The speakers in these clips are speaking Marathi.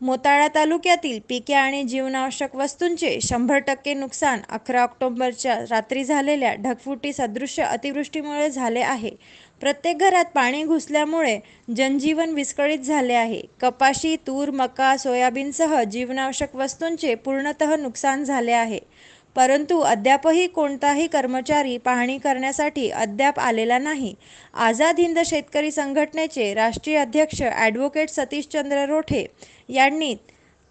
मोताळा तालुक्यातील पिके आणि जीवनावश्यक वस्तूंचे शंभर टक्के नुकसान अकरा ऑक्टोबरच्या रात्री झालेल्या ढगफुटी सदृश्य अतिवृष्टीमुळे झाले आहे. प्रत्येक घरात पाणी घुसल्यामुळे जनजीवन विस्कळीत झाले आहे. कपाशी तूर मका सोयाबीनसह जीवनावश्यक वस्तूंचे पूर्णतः नुकसान झाले आहे. परंतु अद्यापही कोणताही कर्मचारी पाहणी करण्यासाठी अद्याप आलेला नाही. आझाद हिंद शेतकरी संघटनेचे राष्ट्रीय अध्यक्ष ॲडव्होकेट सतीशचंद्र रोठे यांनी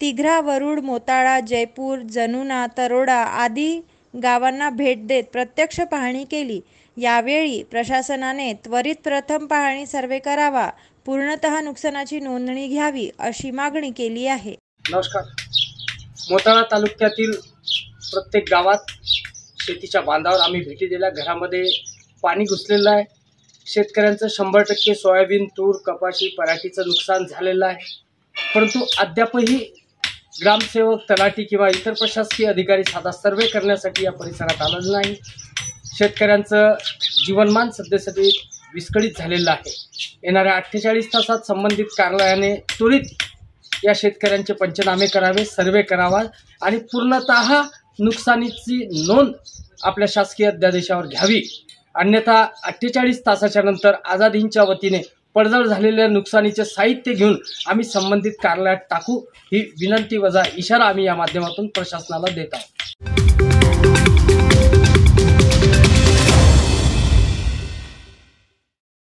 तिघ्रा वरुड मोताळा जयपूर जनुना तरोडा आदी गावांना भेट देत प्रत्यक्ष पाहणी केली. यावेळी प्रशासनाने त्वरित प्रथम पाहणी सर्वे करावा पूर्णतः नुकसानाची नोंदणी घ्यावी अशी मागणी केली आहे. नमस्कार. मोताळा तालुक्यातील प्रत्येक गावात शेतीच्या बांधावर आम्ही भेटी दिल्या. घरामध्ये पाणी घुसलेलं आहे. शेतकऱ्यांचं शंभर टक्के सोयाबीन तूर कपाशी पराठीचं नुकसान झालेलं आहे. परंतु अद्यापही ग्रामसेवक तलाठी किंवा इतर प्रशासकीय अधिकारी साधा सर्वे करण्यासाठी या परिसरात आलेलं नाही. शेतकऱ्यांचं जीवनमान सध्यासाठी विस्कळीत झालेलं आहे. येणाऱ्या अठ्ठेचाळीस तासात संबंधित कार्यालयाने त्वरित या शेतकऱ्यांचे पंचनामे करावे सर्वे करावा आणि पूर्णतः नुकसानीची नोंद आपल्या शासकीय अध्यादेशावर घ्यावी. अन्यथा अठ्ठेचाळीस तासाच्या नंतर आझाद हिंदच्या वतीने पडझड झालेल्या नुकसानीचे साहित्य घेऊन आम्ही संबंधित कार्यालयात टाकू ही विनंती वजा इशारा आम्ही या माध्यमातून प्रशासनाला देत आहोत.